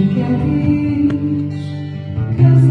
Neked is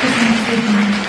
すいません。